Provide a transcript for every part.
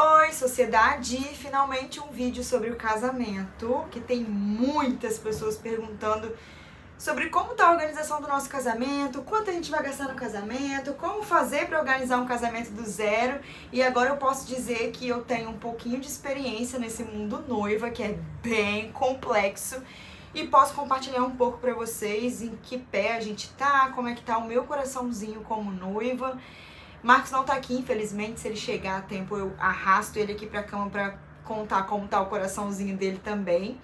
Oi, sociedade! Finalmente um vídeo sobre o casamento, que tem muitas pessoas perguntando sobre como tá a organização do nosso casamento, quanto a gente vai gastar no casamento, como fazer para organizar um casamento do zero. E agora eu posso dizer que eu tenho um pouquinho de experiência nesse mundo noiva, que é bem complexo, e posso compartilhar um pouco para vocês em que pé a gente tá, como é que tá o meu coraçãozinho como noiva. Marcos não tá aqui, infelizmente. Se ele chegar a tempo, eu arrasto ele aqui pra cama pra contar como tá o coraçãozinho dele também.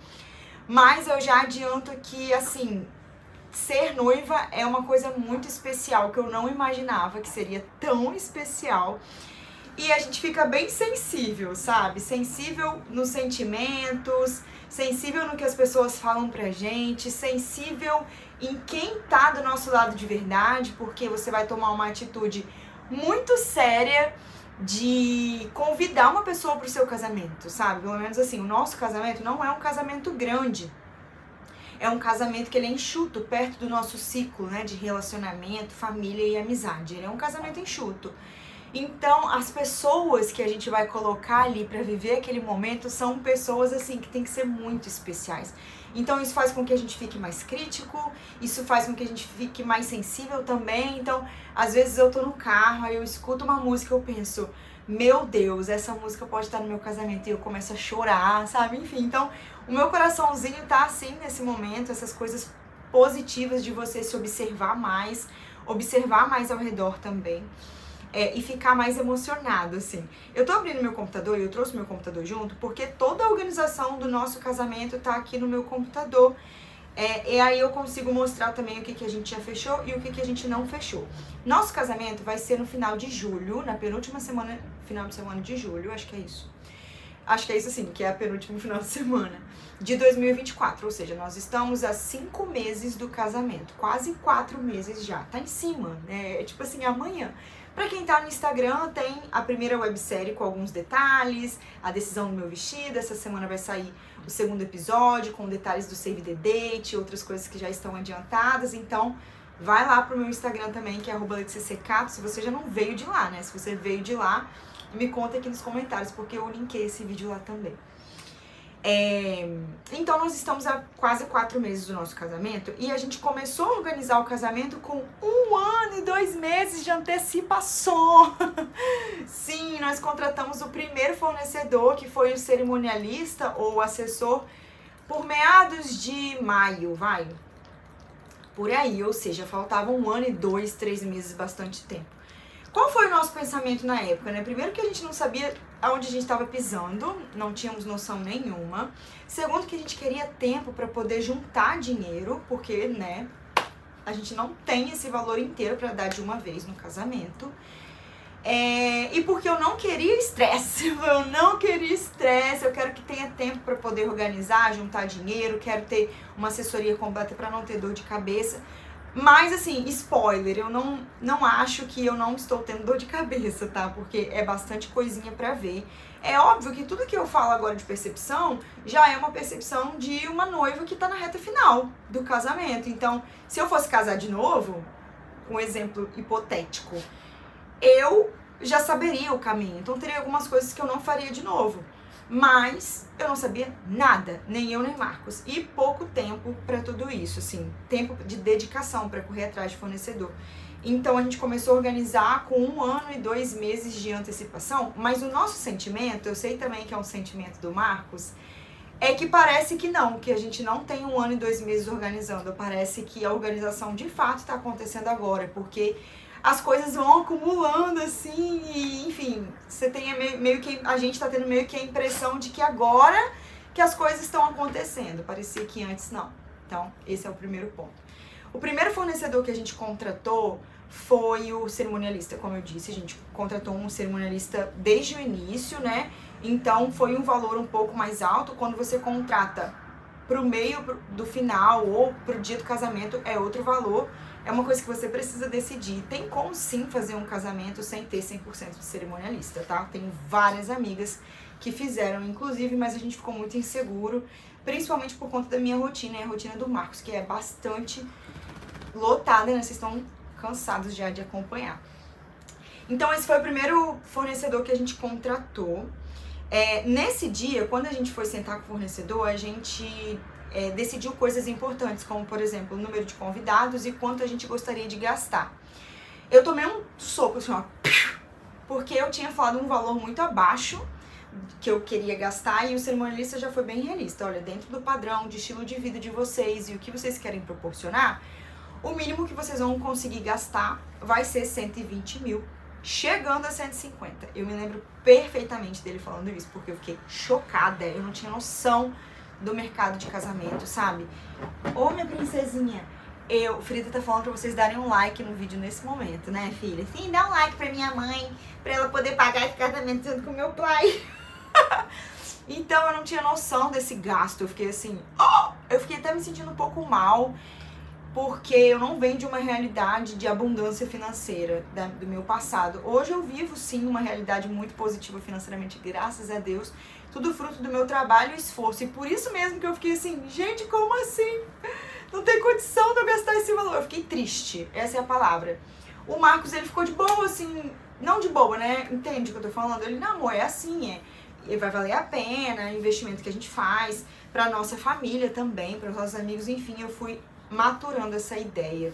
Mas eu já adianto que, assim, ser noiva é uma coisa muito especial que eu não imaginava que seria tão especial. E a gente fica bem sensível, sabe? Sensível nos sentimentos, sensível no que as pessoas falam pra gente, sensível em quem tá do nosso lado de verdade, porque você vai tomar uma atitude muito séria de convidar uma pessoa para o seu casamento, sabe? Pelo menos assim, o nosso casamento não é um casamento grande. É um casamento que ele é enxuto, perto do nosso ciclo, né, de relacionamento, família e amizade. Ele é um casamento enxuto. Então, as pessoas que a gente vai colocar ali para viver aquele momento são pessoas assim que tem que ser muito especiais. Então, isso faz com que a gente fique mais crítico, isso faz com que a gente fique mais sensível também. Então, às vezes eu tô no carro, aí eu escuto uma música eu penso, meu Deus, essa música pode estar no meu casamento e eu começo a chorar, sabe? Enfim, então, o meu coraçãozinho tá assim nesse momento, essas coisas positivas de você se observar mais, observar mais ao redor também é, e ficar mais emocionado, assim. Eu tô abrindo meu computador e eu trouxe meu computador junto porque toda a organização do nosso casamento tá aqui no meu computador. É, e aí eu consigo mostrar também o que, que a gente já fechou e o que, que a gente não fechou. Nosso casamento vai ser no final de julho, na penúltima semana, final de semana de julho, acho que é isso. Acho que é isso sim, que é a penúltima final de semana de 2024. Ou seja, nós estamos a cinco meses do casamento, quase quatro meses já. Tá em cima, né? É tipo assim, amanhã. Para quem tá no Instagram, tem a primeira websérie com alguns detalhes, a decisão do meu vestido. Essa semana vai sair o segundo episódio com detalhes do Save the Date, outras coisas que já estão adiantadas. Então, vai lá pro meu Instagram também, que é @leticiasecato, se você já não veio de lá, né? Se você veio de lá, me conta aqui nos comentários, porque eu linkei esse vídeo lá também. É, então nós estamos há quase quatro meses do nosso casamento e a gente começou a organizar o casamento com um ano e dois meses de antecipação. Sim, nós contratamos o primeiro fornecedor, que foi o cerimonialista ou assessor, por meados de maio, vai. Por aí, ou seja, faltava um ano e dois, três meses, bastante tempo. Qual foi o nosso pensamento na época, né? Primeiro que a gente não sabia aonde a gente estava pisando, não tínhamos noção nenhuma. Segundo que a gente queria tempo para poder juntar dinheiro, porque, né, a gente não tem esse valor inteiro para dar de uma vez no casamento. É, e porque eu não queria estresse, eu não queria estresse, eu quero que tenha tempo para poder organizar, juntar dinheiro, quero ter uma assessoria completa para não ter dor de cabeça. Mas assim, spoiler, eu não, não acho que eu não estou tendo dor de cabeça, tá? Porque é bastante coisinha para ver. É óbvio que tudo que eu falo agora de percepção já é uma percepção de uma noiva que tá na reta final do casamento. Então, se eu fosse casar de novo, um exemplo hipotético, eu já saberia o caminho. Então, teria algumas coisas que eu não faria de novo mas eu não sabia nada, nem eu nem Marcos. E pouco tempo para tudo isso, assim, tempo de dedicação para correr atrás de fornecedor. Então a gente começou a organizar com um ano e dois meses de antecipação, mas o nosso sentimento, eu sei também que é um sentimento do Marcos, é que parece que não, que a gente não tem um ano e dois meses organizando. Parece que a organização de fato está acontecendo agora, porque as coisas vão acumulando assim, e enfim, você tem meio, que. A gente tá tendo meio que a impressão de que agora que as coisas estão acontecendo. Parecia que antes não. Então, esse é o primeiro ponto. O primeiro fornecedor que a gente contratou foi o cerimonialista, como eu disse, a gente contratou um cerimonialista desde o início, né? Então foi um valor um pouco mais alto. Quando você contrata pro meio do final ou pro dia do casamento é outro valor é uma coisa que você precisa decidir. Tem como sim fazer um casamento sem ter 100% de cerimonialista, tá? Tenho várias amigas que fizeram, inclusive, mas a gente ficou muito inseguro, principalmente por conta da minha rotina e a rotina do Marcos, que é bastante lotada, né? Vocês estão cansados já de acompanhar. Então, esse foi o primeiro fornecedor que a gente contratou. É, nesse dia, quando a gente foi sentar com o fornecedor, a gente é, decidiu coisas importantes, como por exemplo o número de convidados e quanto a gente gostaria de gastar. Eu tomei um soco assim, ó, porque eu tinha falado um valor muito abaixo que eu queria gastar e o cerimonialista já foi bem realista. Olha, dentro do padrão de estilo de vida de vocês e o que vocês querem proporcionar, o mínimo que vocês vão conseguir gastar vai ser 120 mil, chegando a 150. Eu me lembro perfeitamente dele falando isso, porque eu fiquei chocada, eu não tinha noção do mercado de casamento, sabe? Ô, minha princesinha, eu, Frida tá falando pra vocês darem um like no vídeo nesse momento, né, filha? Sim, dá um like pra minha mãe, pra ela poder pagar esse casamento junto com meu pai. então eu não tinha noção desse gasto. Eu fiquei assim, oh! eu fiquei até me sentindo um pouco mal, porque eu não venho de uma realidade de abundância financeira da, do meu passado. Hoje eu vivo sim uma realidade muito positiva financeiramente, graças a Deus. Tudo fruto do meu trabalho e esforço. E por isso mesmo que eu fiquei assim, gente, como assim? Não tem condição de eu gastar esse valor. Eu fiquei triste, essa é a palavra. O Marcos, ele ficou de boa, assim, não de boa, né? Entende o que eu tô falando? Ele, não, amor, é assim, é e vai valer a pena, o investimento que a gente faz para nossa família também, para os nossos amigos, enfim, eu fui maturando essa ideia,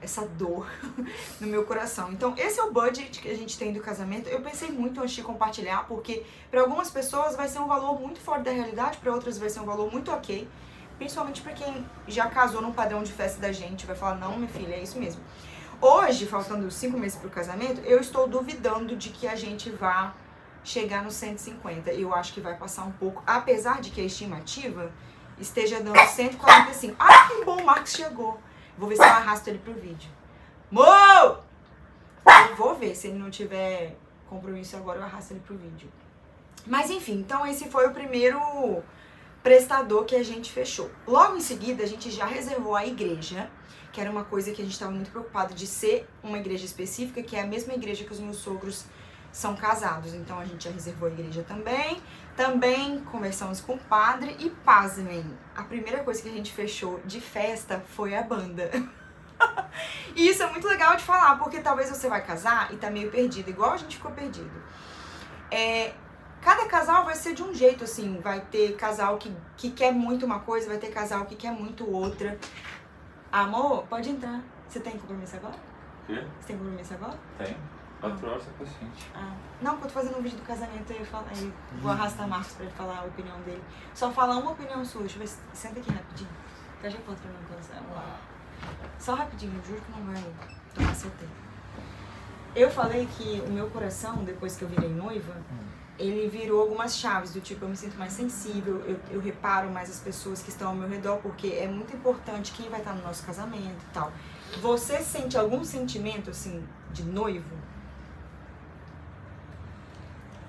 essa dor no meu coração. Então, esse é o budget que a gente tem do casamento. Eu pensei muito antes de compartilhar, porque para algumas pessoas vai ser um valor muito fora da realidade, para outras vai ser um valor muito ok, principalmente para quem já casou num padrão de festa da gente, vai falar: "Não, minha filha, é isso mesmo". Hoje, faltando cinco meses para o casamento, eu estou duvidando de que a gente vá chegar nos 150. Eu acho que vai passar um pouco, apesar de que a estimativa esteja dando 145. Ah, que bom, o Marcos chegou. Vou ver se eu arrasto ele pro vídeo. Mo! Eu vou ver, se ele não tiver compromisso agora, eu arrasto ele pro vídeo. Mas enfim, então esse foi o primeiro prestador que a gente fechou. Logo em seguida, a gente já reservou a igreja, que era uma coisa que a gente estava muito preocupado de ser uma igreja específica, que é a mesma igreja que os meus sogros são casados. Então a gente já reservou a igreja também. Também conversamos com o padre e pasmem, a primeira coisa que a gente fechou de festa foi a banda. e isso é muito legal de falar, porque talvez você vai casar e tá meio perdido, igual a gente ficou perdido. É, cada casal vai ser de um jeito, assim. Vai ter casal que, que quer muito uma coisa, vai ter casal que quer muito outra. Amor, pode entrar. Você tem compromisso agora? Quê? Você tem compromisso agora? Tem. Quatro horas é paciente. Ah, não, quando eu tô fazendo um vídeo do casamento, eu, falo, eu vou arrastar Marcos pra ele falar a opinião dele. Só falar uma opinião sua. Deixa eu ver se... Senta aqui rapidinho. Fecha a porta pra. Vamos lá. Só rapidinho, juro que não vai tomar seu tempo. Eu falei que o meu coração, depois que eu virei noiva, ele virou algumas chaves do tipo, eu me sinto mais sensível, eu, eu reparo mais as pessoas que estão ao meu redor, porque é muito importante quem vai estar no nosso casamento e tal. Você sente algum sentimento, assim, de noivo?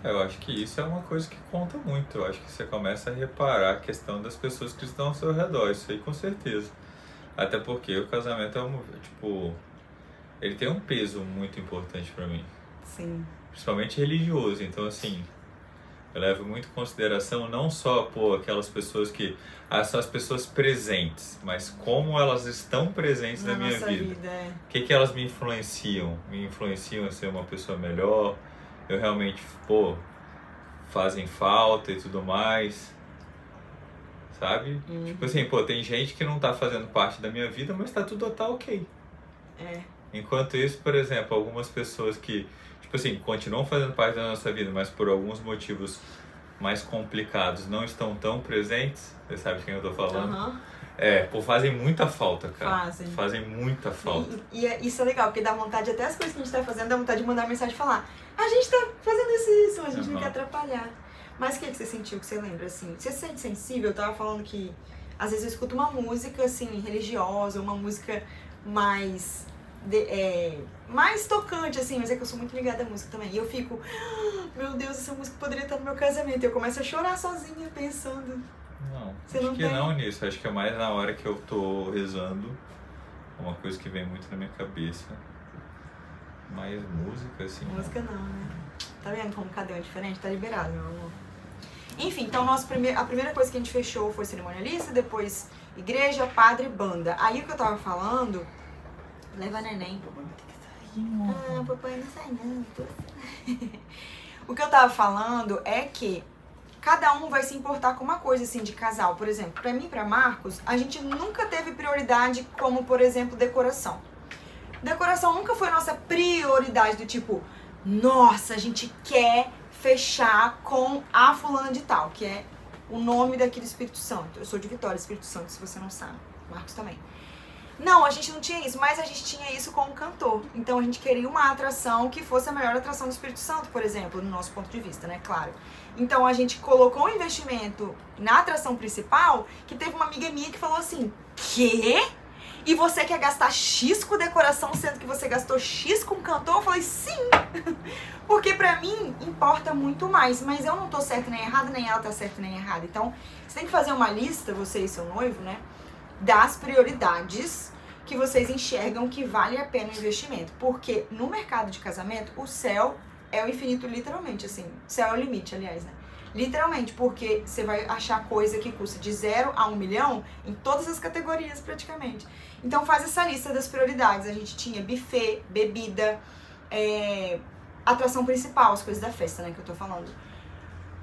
Eu acho que isso é uma coisa que conta muito. Eu acho que você começa a reparar a questão das pessoas que estão ao seu redor, isso aí com certeza. Até porque o casamento é um, tipo, ele tem um peso muito importante para mim. Sim. Principalmente religioso. Então, assim, eu levo muito em consideração não só por aquelas pessoas que ah, são as pessoas presentes, mas como elas estão presentes na, na minha vida. é. O que, que elas me influenciam? Me influenciam a ser uma pessoa melhor? Eu realmente, pô, fazem falta e tudo mais. Sabe? Uhum. Tipo assim, pô, tem gente que não tá fazendo parte da minha vida, mas tá tudo tá ok. É. Enquanto isso, por exemplo, algumas pessoas que, tipo assim, continuam fazendo parte da nossa vida, mas por alguns motivos mais complicados não estão tão presentes, você sabe de quem eu tô falando? Uhum. É, pô, fazem muita falta, cara. Fazem. Fazem muita falta. E, e, e isso é legal, porque dá vontade, até as coisas que a gente tá fazendo, dá vontade de mandar mensagem e falar: a gente tá fazendo isso isso, a gente Uhum. não quer atrapalhar. Mas o que, que você sentiu que você lembra, assim? Você se sente sensível? Eu tava falando que às vezes eu escuto uma música, assim, religiosa, uma música mais. de- é, mais tocante, assim, mas é que eu sou muito ligada à música também. E eu fico, "Ah, meu Deus, essa música poderia estar no meu casamento. E eu começo a chorar sozinha, pensando. Não, Você acho não que tem? não nisso. Acho que é mais na hora que eu tô rezando. Uma coisa que vem muito na minha cabeça. Mais música, assim. não. Música não, né? Tá vendo como cada um é diferente? Tá liberado, meu amor. Enfim, então nosso prime... a primeira coisa que a gente fechou foi cerimonialista, depois igreja, padre e banda. Aí o que eu tava falando. Leva neném. Ah, papai não sai não. tô- O que eu tava falando é que cada um vai se importar com uma coisa assim de casal. Por exemplo, para mim para Marcos, a gente nunca teve prioridade como, por exemplo, decoração. Decoração nunca foi nossa prioridade do tipo, nossa, a gente quer fechar com a fulana de tal, que é o nome daquele Espírito Santo. Eu sou de Vitória, Espírito Santo, se você não sabe. Marcos também. Não, a gente não tinha isso, mas a gente tinha isso com o cantor. Então a gente queria uma atração que fosse a melhor atração do Espírito Santo, por exemplo, no nosso ponto de vista, né? Claro. Então a gente colocou um investimento na atração principal, que teve uma amiga minha que falou assim: "Quê? E você quer gastar X com decoração, sendo que você gastou X com cantor?" Eu falei: "Sim". Porque pra mim importa muito mais, mas eu não tô certa nem errada, nem ela tá certa nem errada. Então, você tem que fazer uma lista, você e seu noivo, né? Das prioridades que vocês enxergam que vale a pena o investimento. Porque no mercado de casamento, o céu é o infinito, literalmente, assim. Céu é o limite, aliás, né? Literalmente, porque você vai achar coisa que custa de zero a um milhão em todas as categorias, praticamente. Então faz essa lista das prioridades. A gente tinha buffet, bebida, é, atração principal, as coisas da festa, né, que eu tô falando.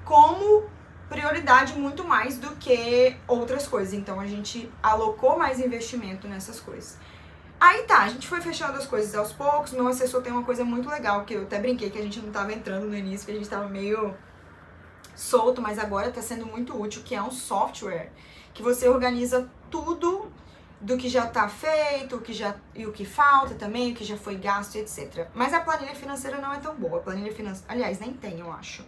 Como prioridade muito mais do que outras coisas. Então a gente alocou mais investimento nessas coisas. Aí tá, a gente foi fechando as coisas aos poucos. Meu assessor tem uma coisa muito legal, que eu até brinquei que a gente não tava entrando no início, que a gente tava meio solto, mas agora tá sendo muito útil, que é um software que você organiza tudo do que já tá feito, o que já e o que falta também, o que já foi gasto, etc. Mas a planilha financeira não é tão boa. A planilha financeira, aliás, nem tem, eu acho.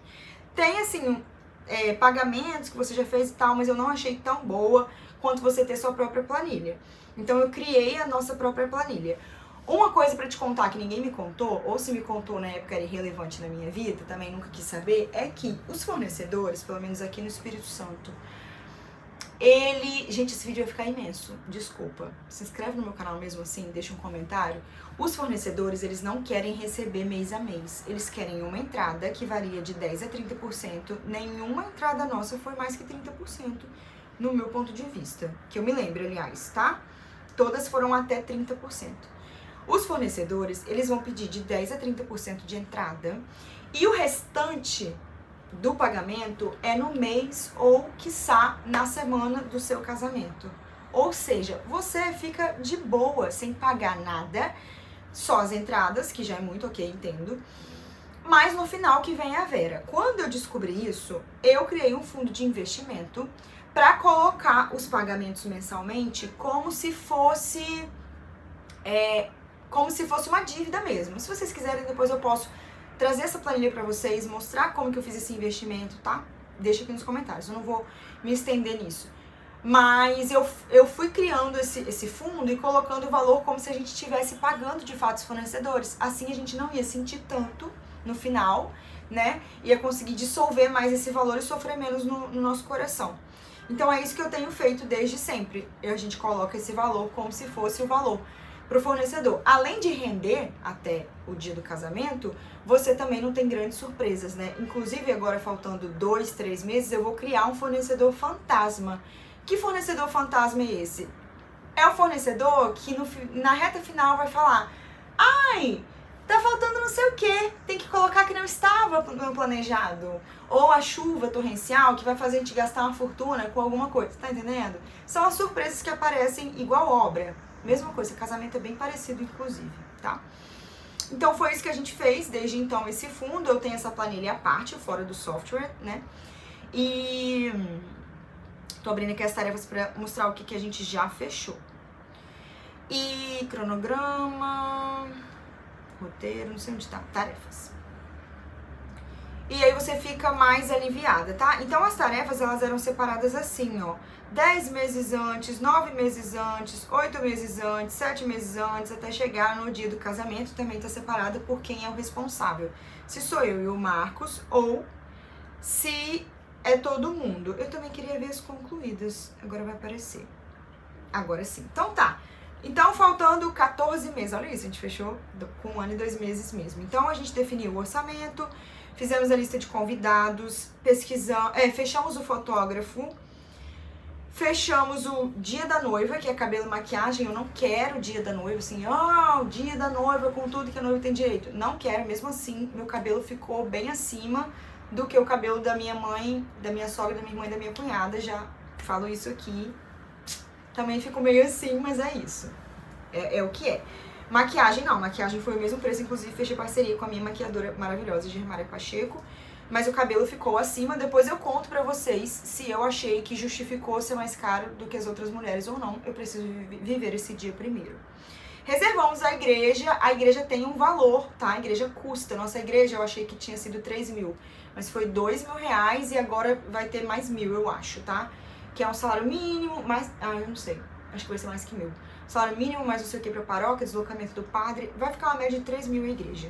Tem assim é, pagamentos que você já fez e tal, mas eu não achei tão boa quanto você ter sua própria planilha. Então eu criei a nossa própria planilha. Uma coisa para te contar que ninguém me contou, ou se me contou na época era irrelevante na minha vida, também nunca quis saber, é que os fornecedores, pelo menos aqui no Espírito Santo, ele. Gente, esse vídeo vai ficar imenso. Desculpa. Se inscreve no meu canal mesmo assim, deixa um comentário. Os fornecedores, eles não querem receber mês a mês. Eles querem uma entrada que varia de 10 a 30%. Nenhuma entrada nossa foi mais que 30%, no meu ponto de vista. Que eu me lembro, aliás, tá? Todas foram até 30%. Os fornecedores, eles vão pedir de 10 a 30% de entrada. E o restante do pagamento é no mês ou, quiçá, na semana do seu casamento. Ou seja, você fica de boa, sem pagar nada, só as entradas, que já é muito ok, entendo. Mas no final que vem a Vera. Quando eu descobri isso, eu criei um fundo de investimento para colocar os pagamentos mensalmente como se fosse é, como se fosse uma dívida mesmo. Se vocês quiserem, depois eu posso trazer essa planilha para vocês, mostrar como que eu fiz esse investimento, tá? Deixa aqui nos comentários, eu não vou me estender nisso. Mas eu, eu fui criando esse, esse fundo e colocando o valor como se a gente estivesse pagando de fato os fornecedores. Assim a gente não ia sentir tanto no final, né? Ia conseguir dissolver mais esse valor e sofrer menos no, no nosso coração. Então é isso que eu tenho feito desde sempre. A gente coloca esse valor como se fosse o valor para o fornecedor. Além de render até o dia do casamento, você também não tem grandes surpresas, né? Inclusive, agora faltando dois, três meses, eu vou criar um fornecedor fantasma. Que fornecedor fantasma é esse? É o fornecedor que no, na reta final vai falar: ai, tá faltando não sei o que, tem que colocar que não estava no planejado. Ou a chuva torrencial que vai fazer a gente gastar uma fortuna com alguma coisa, tá entendendo? São as surpresas que aparecem igual obra. Mesma coisa, casamento é bem parecido, inclusive, tá? Então foi isso que a gente fez desde então esse fundo. Eu tenho essa planilha à parte, fora do software, né? E tô abrindo aqui as tarefas para mostrar o que, que a gente já fechou. E cronograma, roteiro, não sei onde tá, tarefas. E aí você fica mais aliviada, tá? Então as tarefas elas eram separadas assim, ó. 10 meses antes, 9 meses antes, 8 meses antes, 7 meses antes, até chegar no dia do casamento, também tá separada por quem é o responsável. Se sou eu e o Marcos, ou se é todo mundo. Eu também queria ver as concluídas. Agora vai aparecer. Agora sim. Então tá. Então, faltando 14 meses. Olha isso, a gente fechou com um ano e dois meses mesmo. Então, a gente definiu o orçamento, fizemos a lista de convidados, pesquisamos, é, fechamos o fotógrafo, Fechamos o dia da noiva, que é cabelo e maquiagem. Eu não quero o dia da noiva, assim, ah, oh, o dia da noiva com tudo que a noiva tem direito. Não quero, mesmo assim, meu cabelo ficou bem acima do que o cabelo da minha mãe, da minha sogra, da minha irmã e da minha cunhada. Já falo isso aqui. Também ficou meio assim, mas é isso. É, é o que é. Maquiagem não, maquiagem foi o mesmo preço, inclusive fechei parceria com a minha maquiadora maravilhosa, Germária Pacheco mas o cabelo ficou acima. Depois eu conto pra vocês se eu achei que justificou ser mais caro do que as outras mulheres ou não. Eu preciso viver esse dia primeiro. Reservamos a igreja, a igreja tem um valor, tá? A igreja custa. Nossa igreja eu achei que tinha sido 3 mil, mas foi 2 mil reais e agora vai ter mais mil, eu acho, tá? Que é um salário mínimo, mais. Ah, eu não sei. Acho que vai ser mais que mil. Salário mínimo, mais não sei o que pra paróquia, deslocamento do padre. Vai ficar uma média de 3 mil a igreja.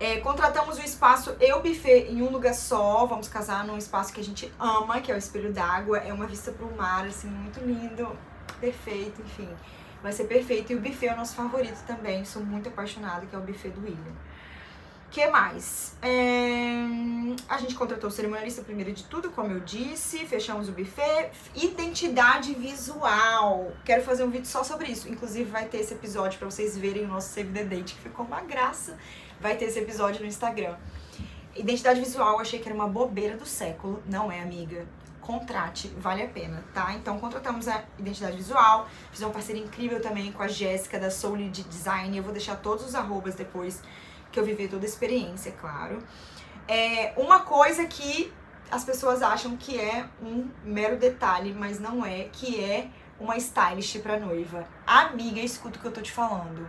É, contratamos o espaço Eu Buffet em um lugar só. Vamos casar num espaço que a gente ama, que é o Espelho d'Água. É uma vista pro mar, assim, muito lindo, perfeito, enfim. Vai ser perfeito. E o buffet é o nosso favorito também. Sou muito apaixonada, que é o buffet do William. Que mais? É... A gente contratou o cerimonialista primeiro de tudo, como eu disse. Fechamos o buffet. Identidade visual. Quero fazer um vídeo só sobre isso. Inclusive, vai ter esse episódio para vocês verem o nosso Save the Date, que ficou uma graça vai ter esse episódio no Instagram. Identidade visual, achei que era uma bobeira do século. Não é, amiga. Contrate, vale a pena, tá? Então contratamos a identidade visual, fiz uma parceria incrível também com a Jéssica da Solid Design. Eu vou deixar todos os arrobas depois que eu viver toda a experiência, é claro. É uma coisa que as pessoas acham que é um mero detalhe, mas não é, que é uma stylist pra noiva. Amiga, escuta o que eu tô te falando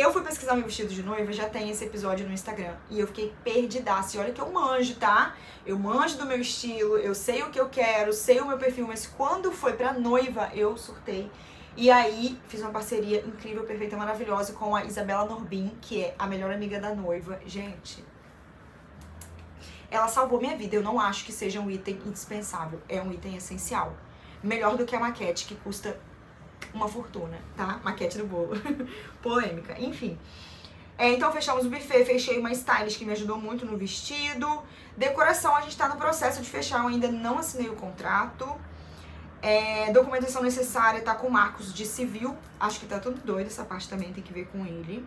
eu fui pesquisar meu vestido de noiva, já tem esse episódio no Instagram. E eu fiquei perdidaça. E olha que eu manjo, tá? Eu manjo do meu estilo, eu sei o que eu quero, sei o meu perfil. Mas quando foi pra noiva, eu surtei. E aí, fiz uma parceria incrível, perfeita, maravilhosa com a Isabela Norbin, que é a melhor amiga da noiva. Gente, ela salvou minha vida. Eu não acho que seja um item indispensável. É um item essencial. Melhor do que a maquete, que custa uma fortuna, tá? Maquete do bolo. Polêmica. Enfim. É, então fechamos o buffet, fechei uma stylist que me ajudou muito no vestido. Decoração, a gente tá no processo de fechar, eu ainda não assinei o contrato. É, documentação necessária tá com Marcos de civil. Acho que tá tudo doido, essa parte também tem que ver com ele.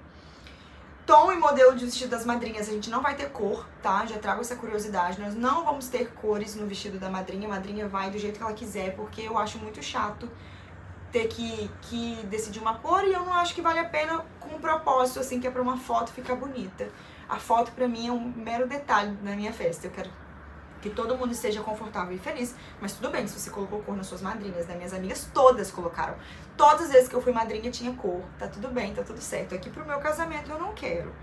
Tom e modelo de vestido das madrinhas, a gente não vai ter cor, tá? Já trago essa curiosidade. Nós não vamos ter cores no vestido da madrinha. A madrinha vai do jeito que ela quiser, porque eu acho muito chato ter que, que decidir uma cor e eu não acho que vale a pena com um propósito, assim, que é pra uma foto ficar bonita. A foto pra mim é um mero detalhe na minha festa. Eu quero que todo mundo esteja confortável e feliz, mas tudo bem se você colocou cor nas suas madrinhas, né? Minhas amigas todas colocaram. Todas as vezes que eu fui madrinha tinha cor. Tá tudo bem, tá tudo certo. Aqui pro meu casamento eu não quero.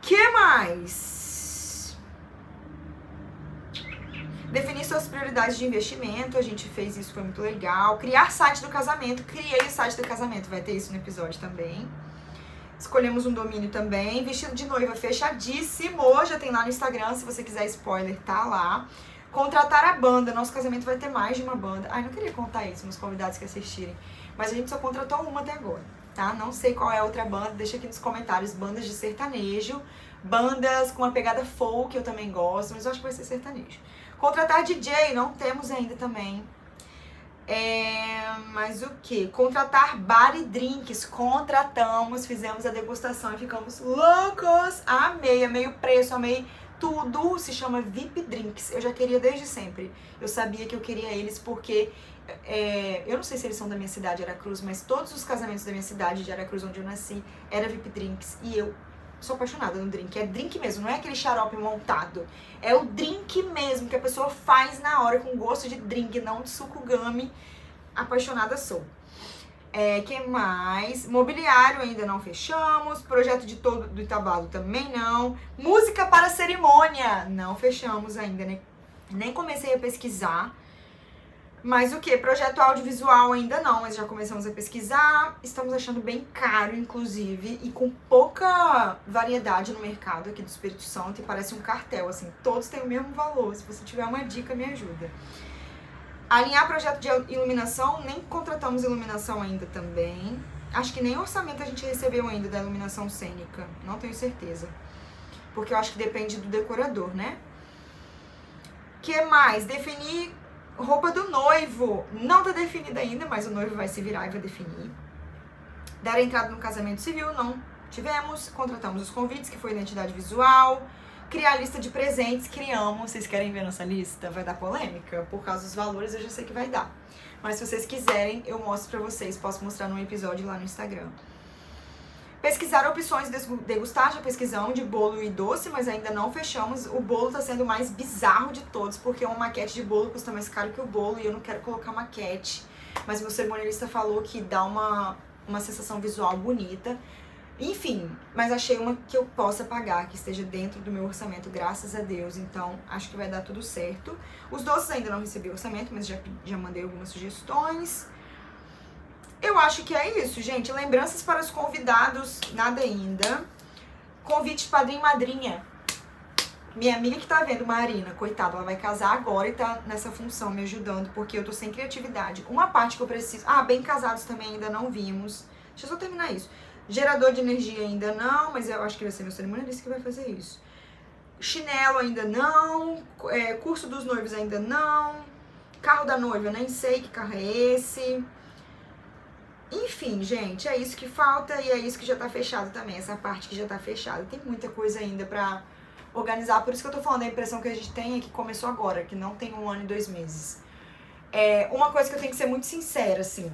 Que mais? Definir suas prioridades de investimento, a gente fez isso, foi muito legal. Criar site do casamento, criei o site do casamento, vai ter isso no episódio também. Escolhemos um domínio também. Vestido de noiva fechadíssimo, já tem lá no Instagram, se você quiser spoiler, tá lá. Contratar a banda, nosso casamento vai ter mais de uma banda. Ai, não queria contar isso meus convidados que assistirem, mas a gente só contratou uma até agora, tá? Não sei qual é a outra banda, deixa aqui nos comentários. Bandas de sertanejo, bandas com uma pegada folk, eu também gosto, mas eu acho que vai ser sertanejo. Contratar DJ, não temos ainda também. É, mas o que? Contratar bar e drinks. Contratamos, fizemos a degustação e ficamos loucos. Amei, amei o preço, amei tudo. Se chama VIP Drinks. Eu já queria desde sempre. Eu sabia que eu queria eles porque é, eu não sei se eles são da minha cidade, Aracruz, mas todos os casamentos da minha cidade, de Aracruz, onde eu nasci, era VIP Drinks. E eu sou apaixonada no drink. É drink mesmo, não é aquele xarope montado. É o drink mesmo que a pessoa faz na hora com gosto de drink, não de suco gummy. Apaixonada sou. É, que mais? Mobiliário ainda não fechamos. Projeto de todo do Itabalo também não. Música para cerimônia. Não fechamos ainda, né? Nem comecei a pesquisar. Mas o que? Projeto audiovisual ainda não, mas já começamos a pesquisar. Estamos achando bem caro, inclusive, e com pouca variedade no mercado aqui do Espírito Santo. E parece um cartel, assim, todos têm o mesmo valor. Se você tiver uma dica, me ajuda. Alinhar projeto de iluminação, nem contratamos iluminação ainda também. Acho que nem orçamento a gente recebeu ainda da iluminação cênica, não tenho certeza. Porque eu acho que depende do decorador, né? que mais? Definir roupa do noivo não tá definida ainda, mas o noivo vai se virar e vai definir. Dar entrada no casamento civil, não tivemos. Contratamos os convites, que foi identidade visual. Criar a lista de presentes, criamos. Vocês querem ver nossa lista? Vai dar polêmica? Por causa dos valores, eu já sei que vai dar. Mas se vocês quiserem, eu mostro pra vocês. Posso mostrar num episódio lá no Instagram. Pesquisar opções de degustar, já pesquisamos de bolo e doce, mas ainda não fechamos. O bolo tá sendo mais bizarro de todos, porque uma maquete de bolo custa mais caro que o bolo e eu não quero colocar maquete. Mas meu cerimonialista falou que dá uma, uma sensação visual bonita. Enfim, mas achei uma que eu possa pagar, que esteja dentro do meu orçamento, graças a Deus. Então, acho que vai dar tudo certo. Os doces ainda não recebi orçamento, mas já, já mandei algumas sugestões. Eu acho que é isso, gente. Lembranças para os convidados, nada ainda. Convite padrinho e madrinha. Minha amiga que tá vendo, Marina, coitada, ela vai casar agora e tá nessa função me ajudando, porque eu tô sem criatividade. Uma parte que eu preciso. Ah, bem casados também ainda não vimos. Deixa eu só terminar isso. Gerador de energia ainda não, mas eu acho que vai ser meu cerimonialista que vai fazer isso. Chinelo ainda não. É, curso dos noivos ainda não. Carro da noiva, eu nem sei que carro é esse. Enfim, gente, é isso que falta e é isso que já tá fechado também. Essa parte que já tá fechada. Tem muita coisa ainda pra organizar. Por isso que eu tô falando, a impressão que a gente tem é que começou agora, que não tem um ano e dois meses. É, uma coisa que eu tenho que ser muito sincera, assim.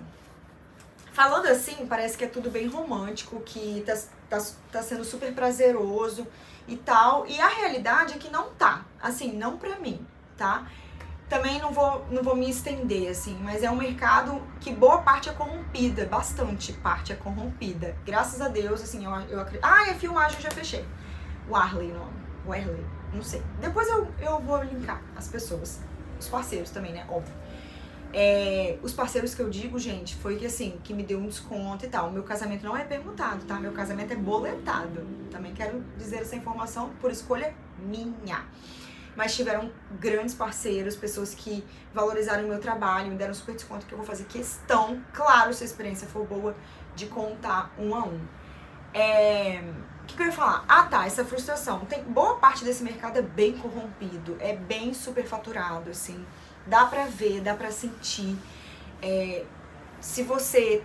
Falando assim, parece que é tudo bem romântico, que tá, tá, tá sendo super prazeroso e tal. E a realidade é que não tá. Assim, não pra mim, tá? Também não vou, não vou me estender, assim, mas é um mercado que boa parte é corrompida, bastante parte é corrompida. Graças a Deus, assim, eu, eu acredito. Ah, a filmagem eu já fechei. O Arley, o nome. O Arley, não sei. Depois eu, eu vou linkar as pessoas. Os parceiros também, né? Óbvio. É, os parceiros que eu digo, gente, foi que assim, que me deu um desconto e tal. Meu casamento não é perguntado, tá? Meu casamento é boletado. Também quero dizer essa informação por escolha minha. Mas tiveram grandes parceiros, pessoas que valorizaram o meu trabalho, me deram super desconto que eu vou fazer questão, claro, se a experiência for boa, de contar um a um. É, o que, que, eu ia falar? Ah, tá, essa frustração. Tem boa parte desse mercado é bem corrompido, é bem superfaturado, assim dá pra ver, dá pra sentir. É, se você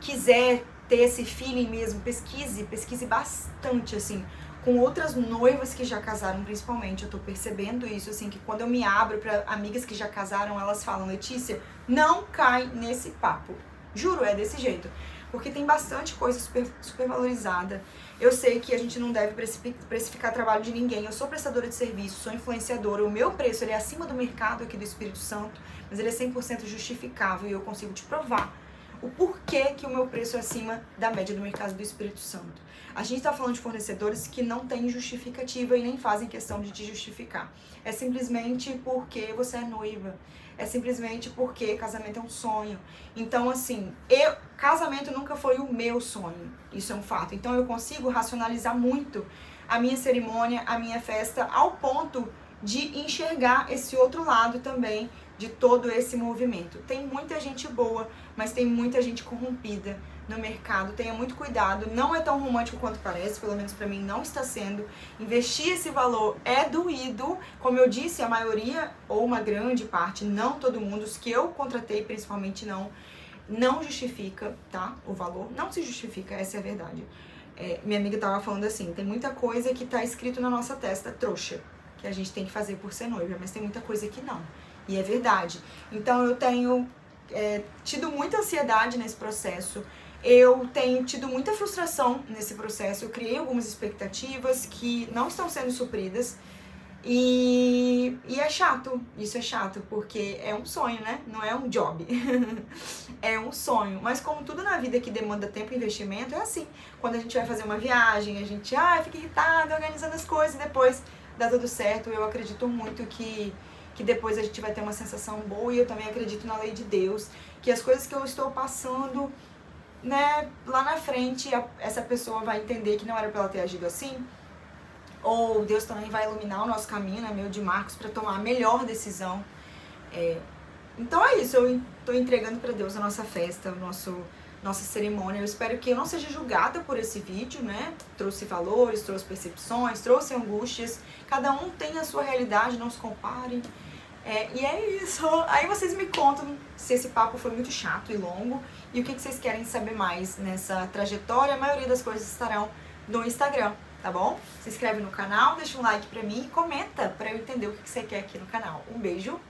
quiser ter esse feeling mesmo, pesquise, pesquise bastante, assim, com outras noivas que já casaram, principalmente. Eu tô percebendo isso, assim, que quando eu me abro para amigas que já casaram, elas falam, Letícia, não cai nesse papo. Juro, é desse jeito. Porque tem bastante coisa super, super valorizada. Eu sei que a gente não deve precificar trabalho de ninguém. Eu sou prestadora de serviço, sou influenciadora. O meu preço ele é acima do mercado aqui do Espírito Santo, mas ele é 100% justificável e eu consigo te provar o porquê que o meu preço é acima da média do mercado do Espírito Santo. A gente está falando de fornecedores que não têm justificativa e nem fazem questão de te justificar. É simplesmente porque você é noiva. É simplesmente porque casamento é um sonho. Então, assim, eu, casamento nunca foi o meu sonho. Isso é um fato. Então, eu consigo racionalizar muito a minha cerimônia, a minha festa, ao ponto de enxergar esse outro lado também de todo esse movimento. Tem muita gente boa, mas tem muita gente corrompida no mercado. Tenha muito cuidado, não é tão romântico quanto parece, pelo menos para mim não está sendo. Investir esse valor é doído, como eu disse, a maioria ou uma grande parte, não todo mundo, os que eu contratei principalmente não, não justifica, tá? O valor não se justifica, essa é a verdade. É, minha amiga tava falando assim, tem muita coisa que tá escrito na nossa testa, trouxa, que a gente tem que fazer por ser noiva, mas tem muita coisa que não. E é verdade. Então eu tenho é, tido muita ansiedade nesse processo. Eu tenho tido muita frustração nesse processo. Eu criei algumas expectativas que não estão sendo supridas. E, e é chato, isso é chato, porque é um sonho, né? Não é um job. é um sonho. Mas como tudo na vida que demanda tempo e investimento, é assim. Quando a gente vai fazer uma viagem, a gente ah, fica irritado, organizando as coisas, depois dá tudo certo. Eu acredito muito que que depois a gente vai ter uma sensação boa e eu também acredito na lei de Deus, que as coisas que eu estou passando, né, lá na frente a, essa pessoa vai entender que não era para ela ter agido assim, ou Deus também vai iluminar o nosso caminho, né, meu de Marcos, para tomar a melhor decisão. É, então é isso, eu estou entregando para Deus a nossa festa, o nosso nossa cerimônia. Eu espero que eu não seja julgada por esse vídeo, né? Trouxe valores, trouxe percepções, trouxe angústias. Cada um tem a sua realidade, não se comparem. É, e é isso. Aí vocês me contam se esse papo foi muito chato e longo e o que, que vocês querem saber mais nessa trajetória. A maioria das coisas estarão no Instagram, tá bom? Se inscreve no canal, deixa um like pra mim e comenta pra eu entender o que, que você quer aqui no canal. Um beijo